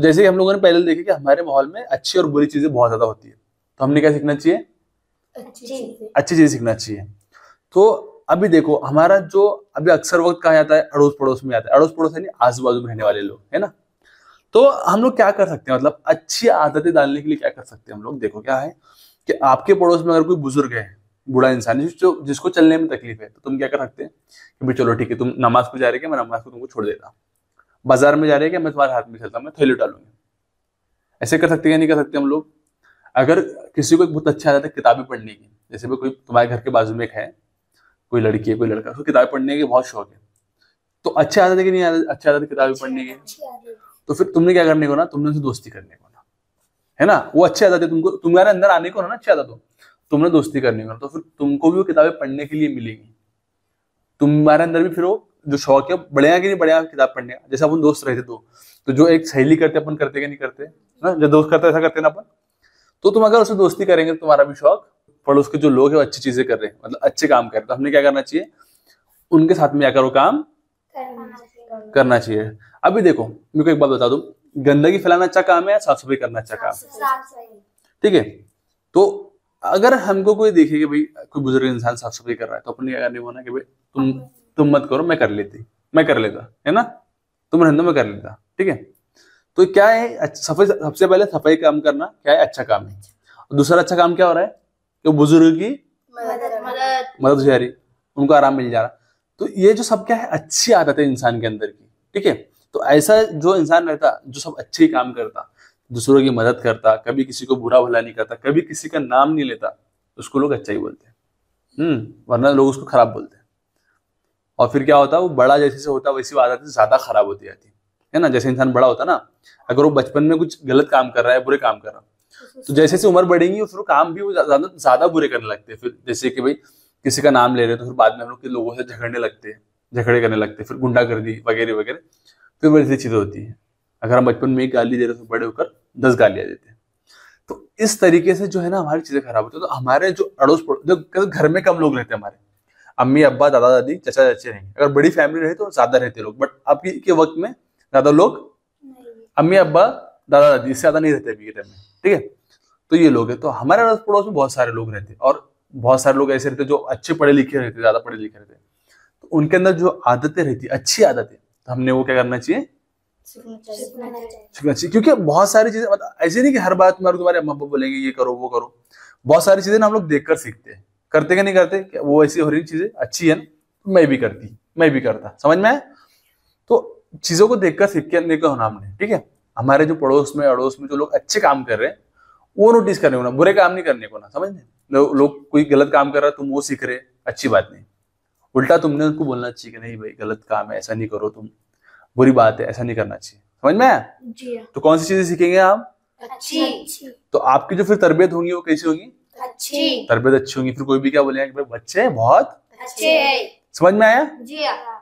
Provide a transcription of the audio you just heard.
तो जैसे कि हम लोगों ने पहले देखे कि हमारे माहौल में अच्छी और बुरी चीज़ें बहुत ज़्यादा होती है। तो हमने क्या सीखना चाहिए? अच्छी चीज़। सीखना चाहिए। तो अभी देखो हमारा जो अभी अक्सर वक्त कहा जाता है अड़ोस पड़ोस में आता है। अड़ोस पड़ोस यानी आजू बाजू में रहने वाले लोग है ना? तो हम लोग क्या कर सकते हैं? मतलब अच्छी आदतें डालने के लिए क्या कर सकते हैं हम लोग? देखो क्या है कि आपके पड़ोस में अगर कोई बुज़ुर्ग है बूढ़ा इंसान जो जिसको चलने में तकलीफ़ है तो तुम क्या कर सकते हैं कि भाई चलो ठीक है तुम नमाज़ को जा रहे मैं नमाज़ को तुमको छोड़ देता बाज़ार में जा रहे हैं मैं तुम्हारे हाथ में चलता मैं थैली डालूँगी ऐसे कर सकते हैं नहीं कर सकते हम लोग? अगर किसी को एक बहुत अच्छा आदत है किताबें पढ़ने की जैसे भी कोई तुम्हारे घर के बाजू में एक है कोई लड़की है कोई लड़का उसको किताबें पढ़ने की बहुत शौक है। तो अच्छी आदत है कि नहीं अच्छी आदत किताबें पढ़ने की? तो फिर तुमने क्या करने को ना तुमने उनसे दोस्ती करने को ना। है ना? वो अच्छी आदत है तुमको तुम्हारे अंदर आने को ना अच्छी आदत। हो तुमने दोस्ती करने को ना तो फिर तुमको भी वो किताबें पढ़ने के लिए मिलेगी। तुम्हारे अंदर भी फिर वो जो शौक है बढ़िया कि नहीं बढ़िया किताब पढ़ने का? जैसे अपन दोस्त रहते तो। तो जो एक सहेली करते, अपन करते क्या नहीं करते? ना? जो दोस्त करते, ऐसा करते ना अपन? तो तुम अगर उससे दोस्ती करेंगे तो तुम्हारा भी शौक पड़ोस के जो लोग हैं, वो अच्छी चीज़ें कर रहे हैं। मतलब अच्छे काम कर रहे हैं। तो हमने क्या करना चाहिए? उनके साथ में जाकर वो काम करना चाहिए। अभी देखो, मेरे को एक बात बता दू। गंदगी फैलाना अच्छा काम है या साफ़ सफ़ाई करना अच्छा काम? ठीक है? तो अगर हमको कोई देखे कि भाई, कोई बुज़ुर्ग इंसान साफ़ सफ़ाई कर रहा है तो अपने क्या करने को ना कि भाई, तुम तुम मत करो मैं कर लेती मैं कर लेता है ना? तुम रहने मैं कर लेता ठीक है? तो क्या है सफ़ाई सबसे पहले सफ़ाई काम करना क्या है? अच्छा काम है। दूसरा अच्छा काम क्या हो रहा है? कि बुज़ुर्ग की मदद हो रही उनको आराम मिल जा रहा। तो ये जो सब क्या है अच्छी आदत है इंसान के अंदर की ठीक है? तो ऐसा जो इंसान रहता जो सब अच्छे काम करता दूसरों की मदद करता कभी किसी को बुरा भला नहीं करता कभी किसी का नाम नहीं लेता उसको लोग अच्छा ही बोलते हैं। हम्म वरना लोग उसको खराब बोलते हैं। और फिर क्या होता है, वो बड़ा जैसे से होता है, वैसी वो आदत ज़्यादा खराब होती जाती है। ना? जैसे इंसान बड़ा होता ना, अगर वो बचपन में कुछ गलत काम कर रहा है, बुरे काम कर रहा है तो जैसे जैसे उम्र बढ़ेगी फिर काम भी वो ज़्यादा ज़्यादा बुरे करने लगते हैं। फिर जैसे कि भाई, किसी का नाम ले रहे तो फिर बाद में हम लोग लोगों से झगड़ने लगते हैं, झगड़े करने लगते हैं, फिर गुंडा कर दी वगैरह वगैरह, फिर वैसी चीज़ें होती है। अगर हम बचपन में एक गाली दे रहे तो बड़े होकर दस गालियाँ देते हैं। तो इस तरीके से जो है ना, हमारी चीज़ें खराब होती है। तो हमारे जो अड़ोस पड़ोस जो घर में कम लोग रहते हैं हमारे अम्मी, अब्बा, दादा, दादी, चचा, चाचे रहेंगे। अगर बड़ी फैमिली रहे तो ज़्यादा रहते लोग बट अभी के वक्त में ज़्यादा लोग अम्मी, अब्बा, दादा, दादी, इससे ज़्यादा नहीं रहते अभी के टाइम में, ठीक है? तो ये लोग है। तो हमारे अड़ोस पड़ोस में बहुत सारे लोग रहते और बहुत सारे लोग ऐसे रहते जो अच्छे पढ़े लिखे रहते ज़्यादा पढ़े लिखे रहते तो उनके अंदर जो आदतें रहती अच्छी आदतें तो हमने वो क्या करना चाहिए? सीखना चाहिए। क्योंकि बहुत सारी चीज़ें मतलब ऐसे नहीं कि हर बात तुम्हारे तुम्हारे अम्मा बोलेंगे, ये करो, वो करो। बहुत सारी चीज़ें ना हम लोग देखकर सीखते हैं। करते क्या नहीं करते? क्या वो ऐसी हो रही चीज़ें? अच्छी है। ना मैं भी करती मैं भी करता। समझ में आया? तो चीज़ों को देखकर सीख के होना हमने? ठीक है? हमारे जो पड़ोस में अड़ोस में जो लोग अच्छे काम कर रहे हैं वो नोटिस करने को ना बुरे काम नहीं करने को ना समझ लो, लोग कोई गलत काम कर रहा है तुम वो सीख रहे अच्छी बात नहीं। उल्टा तुमने उनको बोलना चाहिए कि नहीं भाई गलत काम है ऐसा नहीं करो तुम। बुरी बात है ऐसा नहीं करना चाहिए। समझ में हाँ। तो कौन सी चीज़ें सीखेंगे आप? अच्छी। तो आपकी जो फिर तरबियत होंगी वो कैसी होगी? अच्छी। तरबियत अच्छी होगी। फिर कोई भी क्या बोलेगा कि बच्चे बहुत। अच्छे समझ में आया? जी हाँ।